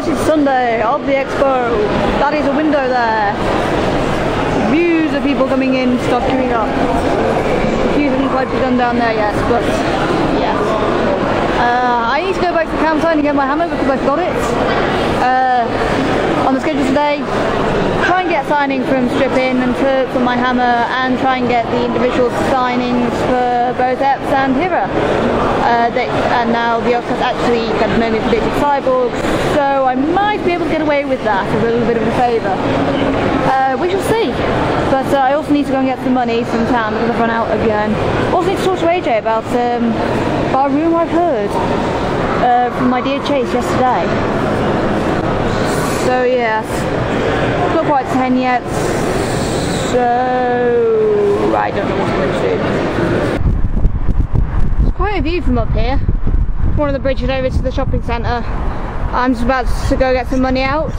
this is Sunday of the expo. That is a window there. Views of people coming in, stuff queuing up. The queue hasn't quite begun down there yet, but yeah. Uh, I need to go back to the campsite and get my hammer because I've got it. Uh, on the schedule today, try and get signing from Strippin and for, for my hammer and try and get the individual signings for both Epps and Hira. Uh, they, and now the has actually kind of made me predicted cyborg, so I might be able to get away with that as a little bit of a favour. Uh, we shall see. But uh, I also need to go and get some money from town because I've run out again. Also need to talk to AJ about, um, a rumour I've heard uh, from my dear Chase yesterday. So yes, not quite 10 yet, so I don't know what I'm going to do. It's quite a view from up here. One of the bridges over to the shopping centre. I'm just about to go get some money out.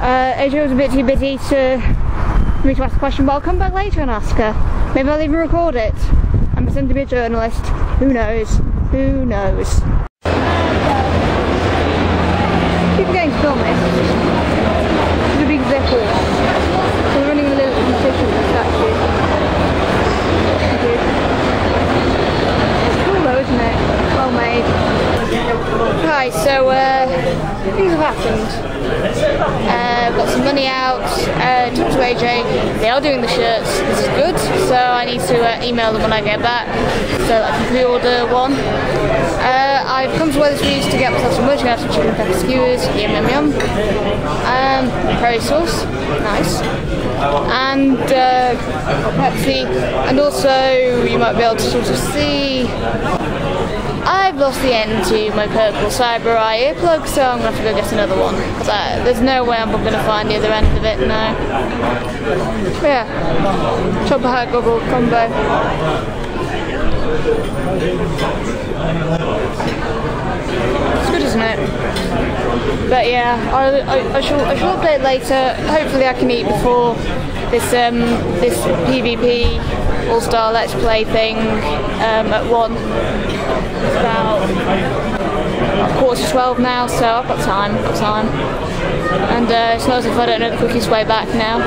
Uh, AJ was a bit too busy to for me to ask a question, but I'll come back later and ask her. Maybe I'll even record it. I'm pretending to be a journalist. Who knows? Who knows? Going to film this. It's a big zipper. So we're running a little competition with the statue. It's cool though, isn't it? Well made. Right, so uh, things have happened. Uh, got some money out, uh, talked to AJ, they are doing the shirts, this is good, so I need to uh, email them when I get back, so I can pre-order one. Uh, I've come to Wetherspoons to get myself some merchandise, some chicken pepper skewers, yum yum yum, um, curry sauce, nice, and uh, Pepsi, and also you might be able to sort of see I've lost the end to my purple cyber eye earplug, so I'm going to have to go get another one. Because there's no way I'm going to find the other end of it now. Yeah, chopper hat goggle combo. It's good, isn't it? But yeah, I, I, I, shall, I shall update later. Hopefully I can eat before this um, this PvP All Star Let's Play thing um, at one. It's about quarter to twelve now, so I've got time. Got time. And uh, it's not as if I don't know the quickest way back now.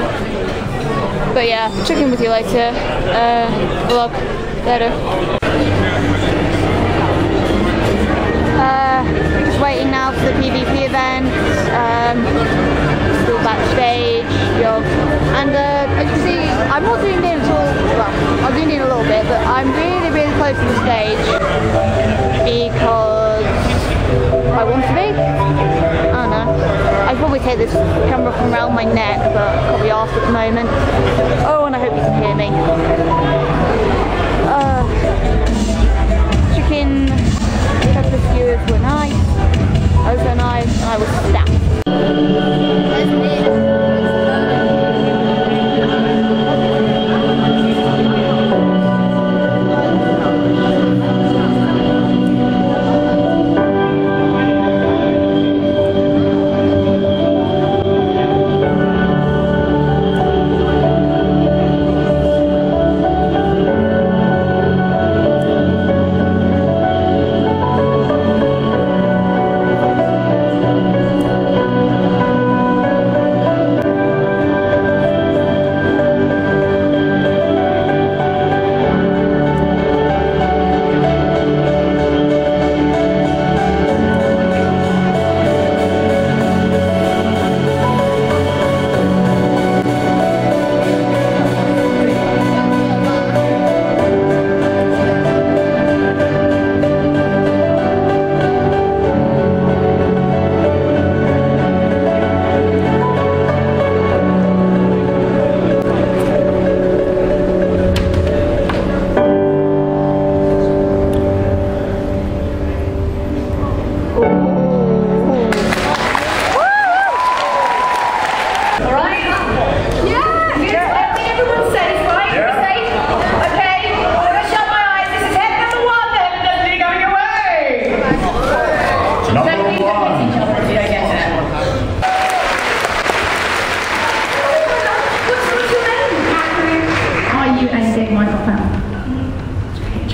But yeah, check in with you later. Uh, vlog later. Uh, just waiting now for the PvP event. Um, still backstage, yo. And uh, I'm not doing it at all. Well, I'm doing it a little bit, but I'm really, really close to the stage because I want to be. I don't know. I'd probably take this camera from around my neck, but I can't at the moment. Oh, and I hope you can hear me. Uh, chicken pepper skewers were nice. Also nice, and I was stacked.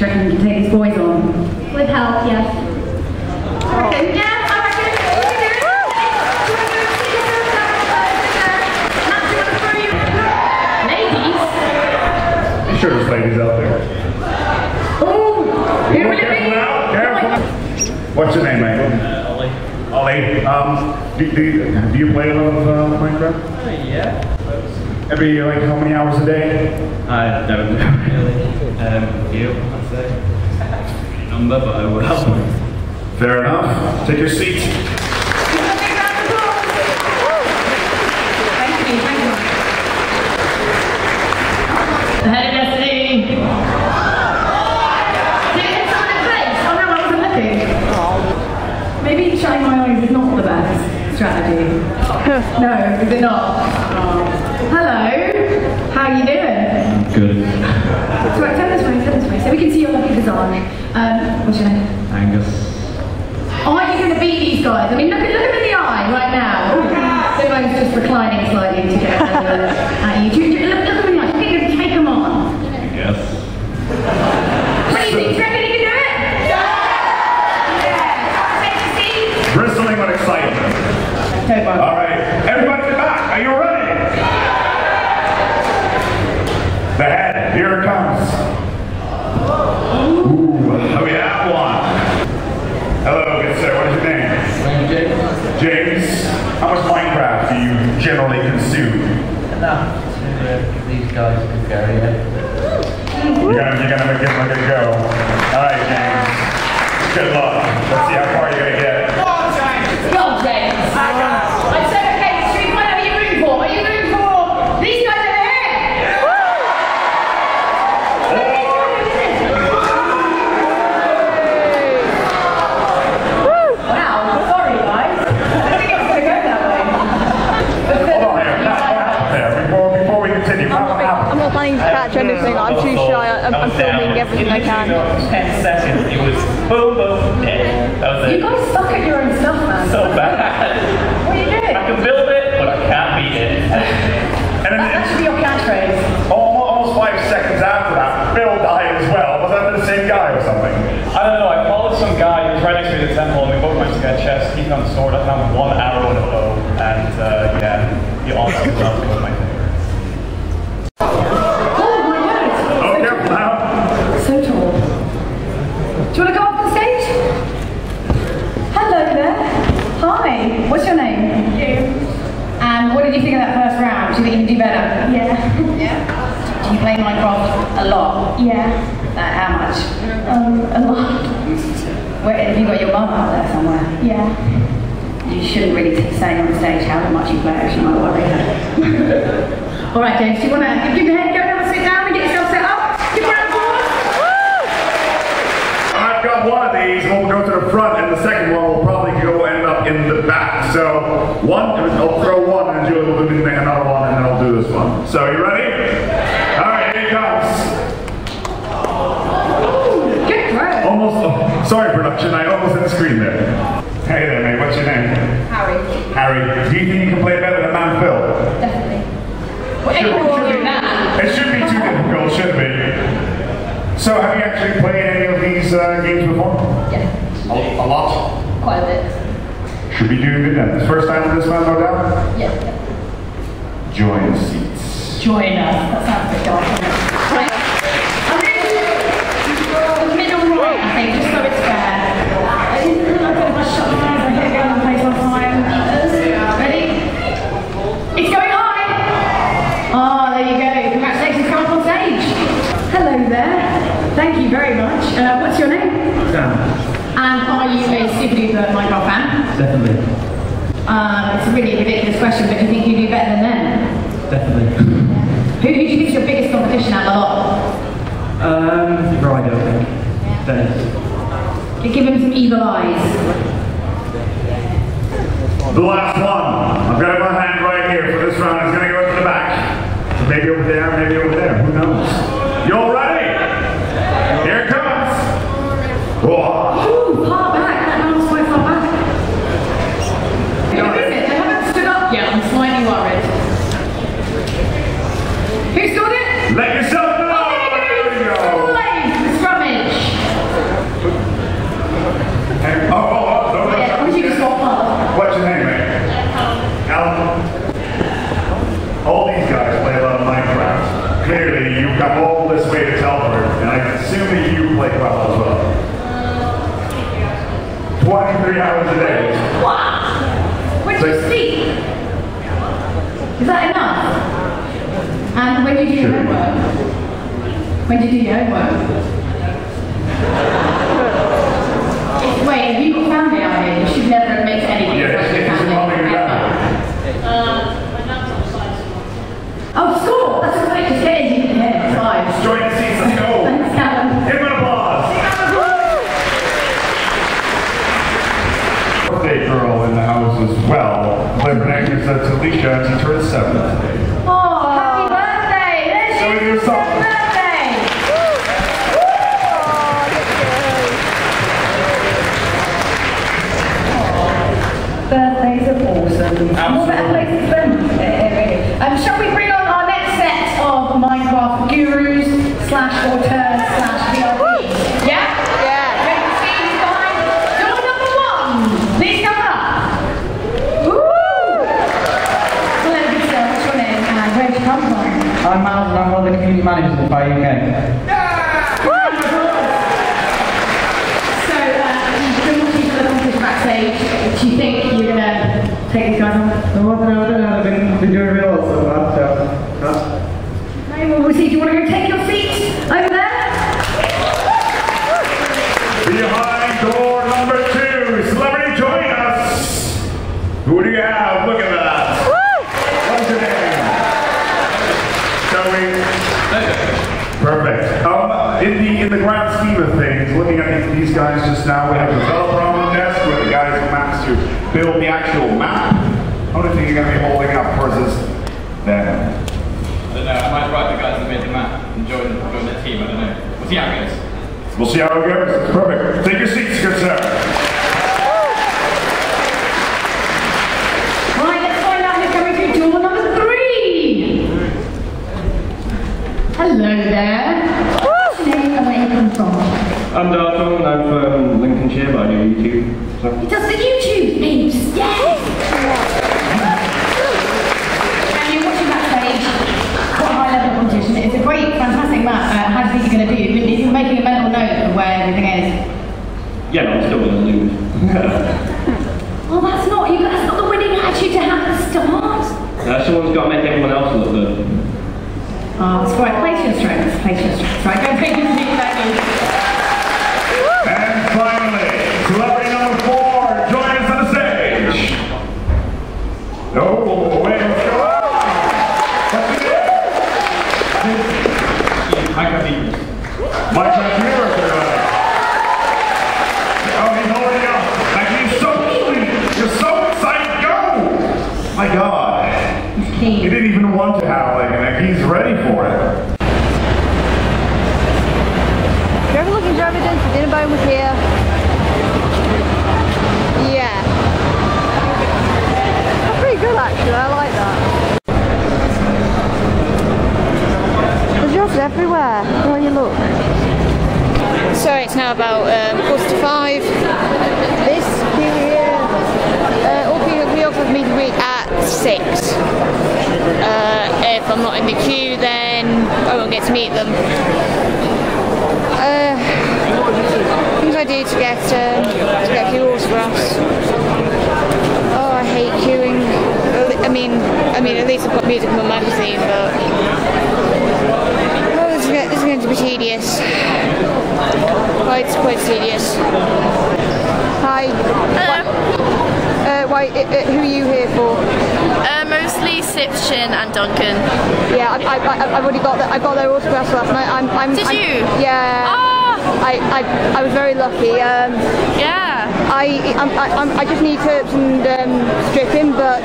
threatened to take his boys on. With help, yes. Okay. Yeah. Sure, there's ladies out there. Oh, here we go. What's your name, mate? Ollie, um, do, do, do, you play a lot of uh, Minecraft? Uh, yeah. Every, like, how many hours a day? I don't know, really. Um, you? I'd say. Number, but I will. Fair enough. Take your seat. Thank you, thank you. The head of destiny. Did it hit someone in the face? Oh no, I wasn't looking. Maybe shutting my eyes is not the best strategy. no, is it not? Oh. Hello, how are you doing? Good. So right, turn this way, turn this way, so we can see your lucky design. Um, what's your name? Angus. Aren't you going to beat these guys? I mean, look, at look them in the eye right now. Simone's just reclining slightly to get uh, at you. Do you- do Look, look them in the eye. Do you think you can take them on? Yes. What do you think? Do you reckon you can do it? Yeah. Yeah. Take a seat. Bristling with excitement. Take one. All right, everybody in the back, are you ready? The head, here it comes. Ooh, we have one. Hello, good sir, what is your name? James. How much Minecraft do you generally consume? enough to uh, give these guys yeah. You're gonna, you're gonna give a good go. All right, James. Good luck. Let's see how far you're gonna get. Go on, James. I said, okay, should we find out who you're rooting for? Are you rooting for these guys over here? Wow, sorry guys. I didn't think it was going to go that way. Hold on there. There, before, before we continue, I'm not, I'm not planning to catch anything. I'm too shy. I'm, I'm filming everything I can. 10 seconds, it was boom, boom, dead. That was You it. guys suck at your own stuff, man. So bad. What are you doing? I can build it, but I can't beat it. and then That, that should be your catchphrase. almost, almost five seconds after that, Bill died as well. Was that the same guy or something? I don't know, I followed some guy who was right next to me at the temple and we both managed to get a chest, he found a sword, I found one arrow and a bow. And uh, yeah, you all know exactly what my favorite. Oh my word. Oh, careful now. So tall. Do you want to go up on stage? Hello there. Hi. What's your name? You. And what did you think of that first round? Do you think you can do better? Yeah. Yeah. Do you play Minecraft a lot? Yeah. Uh, how much? Um, a lot. Where have you got your mum out there somewhere? Yeah. You shouldn't really say on stage how much you play. She might worry. All right, James. Do you want to give your head, go down, and sit down, and get yourself set up? Give a round of applause. I've got one of these. We'll go to the front, and the second one will probably go end up in the back. So one, I'll throw one, and Julie will do another one, and then I'll do this one. So you ready? All right, here it comes. Good throw. Almost. Oh, sorry, production. I almost hit the screen there. Hey there, mate. What's your name? Harry. Harry. Do you think you can play better than Man Phil? Definitely. Well, Should- anyone will should do be- that. It should be too difficult, shouldn't it? So, have you actually played any of these uh, games before? Yeah, A, a lot. quite a bit. Should be doing good then. It's First time on this one, no doubt. Yeah. Join seats. Join us. That sounds a dark. Right. I'm going to the middle right, I think, you very much. Uh, what's your name? Sam, And are you a super duper Minecraft fan? definitely. Um, it's a really ridiculous question, but do you think you do better than them? Definitely. Who, who do you think is your biggest competition at the lot? Um, right, I think. Dennis. You give him some evil eyes. The last one. I've got it in my hand right here for this round. It's going to go to the back. So maybe over there, maybe over there. Who knows? You all ready? Here it comes. Whoa. Ooh, far back. That man's quite far back. Who is it? They haven't stood up yet. I'm slightly worried. Who's got it? Let yourself know. There we go. Boys, Scrummage. Hey, oh, oh, oh, no, no, Yeah, no. or you just got past. What's your name, mate? Alan. All these guys play a lot of Minecraft. Clearly Telford, and I assume that you play Quaffle as well. 23 hours a day. What? When do you So- sleep? Is that enough? And when do you do your Sure. homework? When do you do your homework? If- Wait, have you got family out here? You should never admit to anyone. Yeah, you've got it's- your it's family, probably your ever. Oh, school! That's great. Just get it in your head. It's fine. Join the seats, let's go. Thanks, Callum. Give him an applause. Birthday girl in the house as well. Claire Bernanke to Alicia, teacher 5 and these guys just now, we have a developer on the desk with the guys with maps to build the actual map. How do you think you're going to be holding up versus them? I don't know, I might write the guys that made the map and join, join the team, I don't know. We'll see how it goes. We'll see how it goes. Perfect. Take your seats, good sir. Right, let's I'm Darthel and I'm from Lincolnshire, but I do YouTube. So. He does the YouTube babes. Yes. And you're watching backstage. What a high level competition. It's a great, fantastic map. Uh, how do you think you're going to do? If you're making a mental note of where everything is. Yeah, no, I'm still going to lose. Well, that's not you. That's not the winning attitude to have at the start. uh, someone's got to make everyone else look good. Oh, that's right. Place your strengths. Place your strengths. Right, go take your seat back in. And finally, celebrity number four, join us on the stage. Oh, wait, let's go. What's his name? Mike Beavers. Mike Vancouver, everybody. Oh, he's already up. Like, he's so sweet. You're so excited. Go! My God. He's He keen. didn't even want to have like, like he's ready for it. If you're ever looking for evidence that anybody was here, yeah. That's pretty good actually, I like that. There's jobs everywhere, where you look. So it's now about um, quarter to five. This queue here, uh, all people we offered me to read at six. Uh, if I'm not in the queue, then I won't get to meet them. Uh, things I do to get um, to get a few autographs. Oh, I hate queuing. I mean, I mean, at least I've got music in my magazine, but oh, this is, this is going to be tedious. Quite, quite tedious. Hi. Hello. Uh, why? Uh, uh, who are you here for? Uh, mostly Sipchin and Duncan. Yeah, I, I, I, I've already got that. I got their autographs last night. I'm, I'm, Did I'm- you? Yeah. Ah! I, I, I was very lucky. Um, Yeah. I, I'm, I, I'm, just need Sips and um, Strippin, but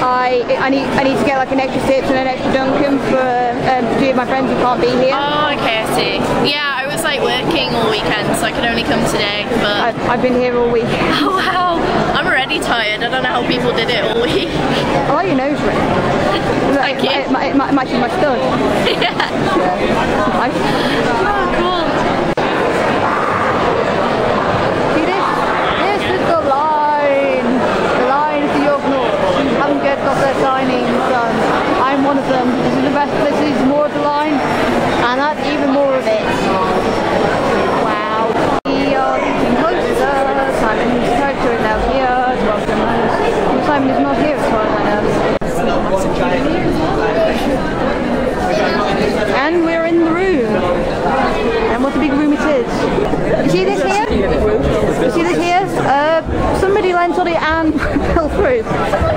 I, I need, I need to get like an extra Sips and an extra Duncan for um, two of my friends who can't be here. Oh, okay, I see. Yeah, I was like working all weekend, so I could only come today. But I've, I've been here all week. oh wow, I'm already tired. I don't know how people did it all week. I like your nose ring. Thank you. It, it, it matches my stud. yeah. Nice. Oh, cool. See this? This is the line. The line is the York North. who haven't yet got their signings done. I'm one of them. This is the best. This is more of the line, and that's even more of it. big room it is. You see this here? You see this here? Uh, somebody lent on it and fell through.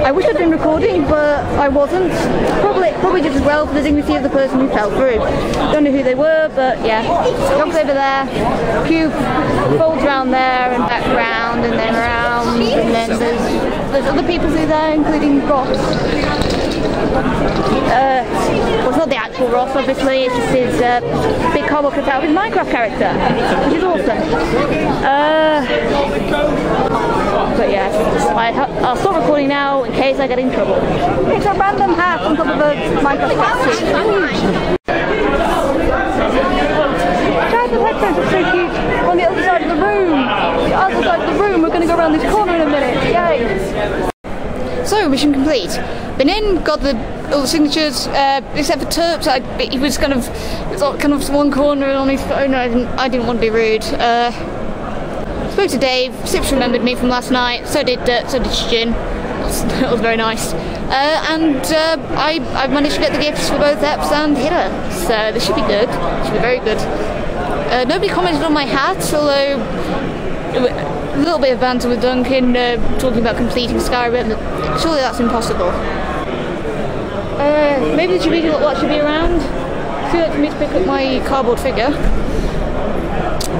I wish I'd been recording, but I wasn't. Probably, just as well for the dignity of the person who fell through. Don't know who they were, but yeah. Dogs over there. Cube folds around there and back and then around, and then there's there's other people through there, including Ross. Uh, well, it's not the actual Ross, obviously. It's just his uh, big cardboard cutout of his Minecraft character, which is awesome. Uh, but yeah, I ha- I'll stop recording now in case I get in trouble. It's a random hat on top of a Minecraft statue. Try the headphones, it's so cute. On the other side of the room. The other side of the room. We're going to go around this corner in a minute. Yay! So, mission complete. Been in, got the all the signatures, uh, except for Turps. I, he was kind of, it's all kind of one corner on his phone. I didn't, I didn't want to be rude. Uh, spoke to Dave. Sips remembered me from last night. So did, uh, so did Sjin. That was very nice. Uh, and uh, I, I managed to get the gifts for both Eps and Hitter. So this should be good. Should be very good. Uh, nobody commented on my hat, although a little bit of banter with Duncan uh, talking about completing Skyrim. Surely that's impossible. Uh, maybe the Chibiga lot should be around. Too late for me to pick up my cardboard figure.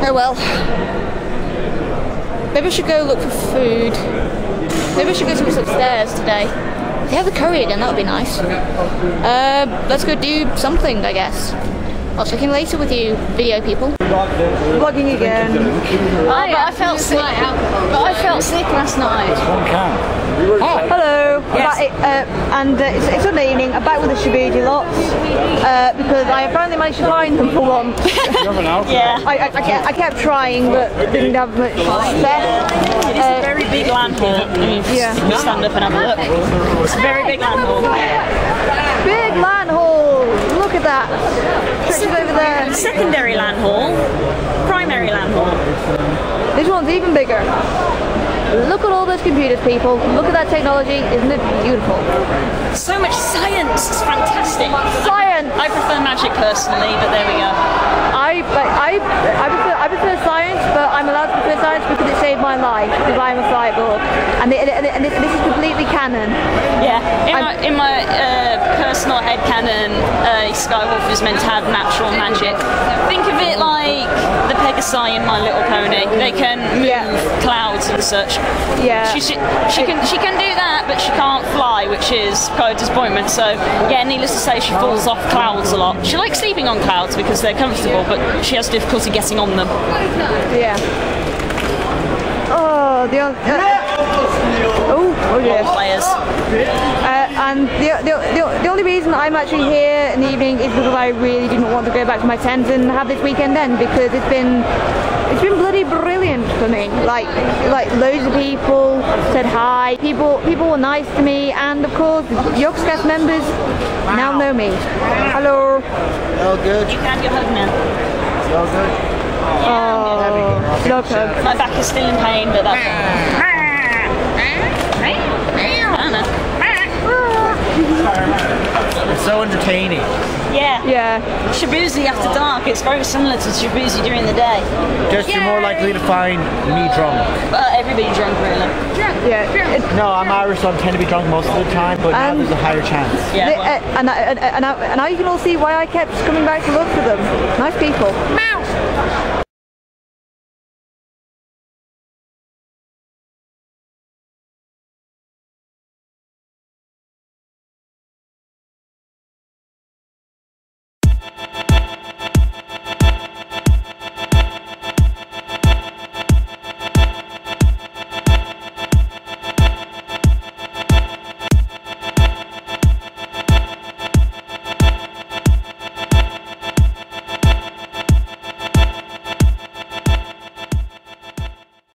Oh well. Maybe I should go look for food. Maybe I should go to what's upstairs today. If they have the curry again, that would be nice. Uh, let's go do something, I guess. I'll check in later with you, video people. Vlogging again. Oh, but I felt sick. But I felt sick last night. Hello. About it, uh, and uh, it's, it's Sunday evening. I'm back with the Shibuji lots uh, because I finally managed to find them for once. Yeah. I, I, I, kept, I kept trying, but didn't have much success. It is a very big land hall. I mean, Yeah. stand up and have a look. It's a very big land hall. Big land hall. Look at that. Stretches over there. Secondary land hall, primary land hall. This one's even bigger. Look at all those computers, people. Look at that technology. Isn't it beautiful? So much science. It's fantastic. Science. I prefer magic personally, but there we go. I, I, I, prefer, I prefer science, but I'm allowed to prefer science because it saved my life because I'm a cyborg, and, it, and, it, and this, this is completely canon. Yeah. In I'm- my, in my uh, personal headcanon, uh, Skywolf is meant to have natural magic. Think of it like the Pegasi in My Little Pony. They can move Yeah. clouds and such. Yeah. She, she, she can she can do that, but she can't fly, which is quite a disappointment. So yeah, needless to say, she falls off clouds a lot. She likes sleeping on clouds because they're comfortable, but she has difficulty getting on them. Yeah. Oh, the oth- uh, oh, oh yes. Players. Uh, and the, the, the, the only reason I'm actually here in the evening is because I really didn't want to go back to my tent and have this weekend end because it's been it's been bloody brilliant for me. Like like loads of people said hi. People people were nice to me, and of course Yogscast members now know me. Hello. All good. You can get hug now. All good. Oh, love hug. My back is still in pain, but that's. I. It's so entertaining. Yeah. Yeah. Shibuzi after dark, it's very similar to Shibuzi during the day. Just you're more likely to find me drunk. But everybody drunk, really. Yeah. It- No, I'm Irish, so I tend to be drunk most of the time, but now Um, there's a higher chance. Yeah. The- uh, and, I- and, and, I- and now you can all see why I kept coming back to look for them. Nice people.